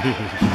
Thank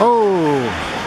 Oh!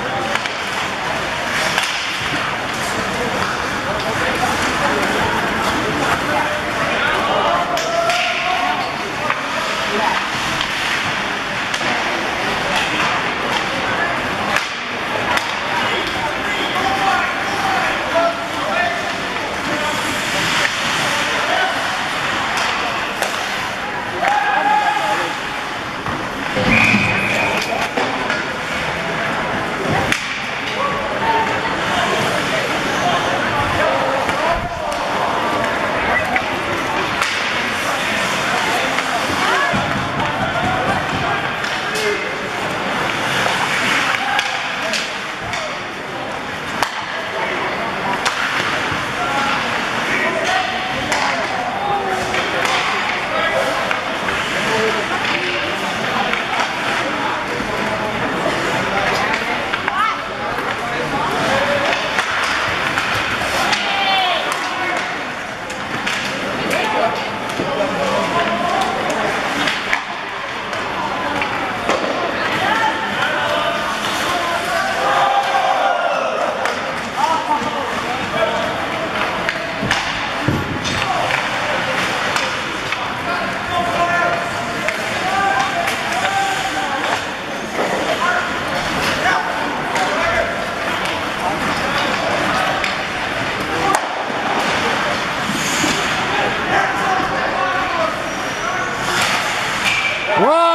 Whoa!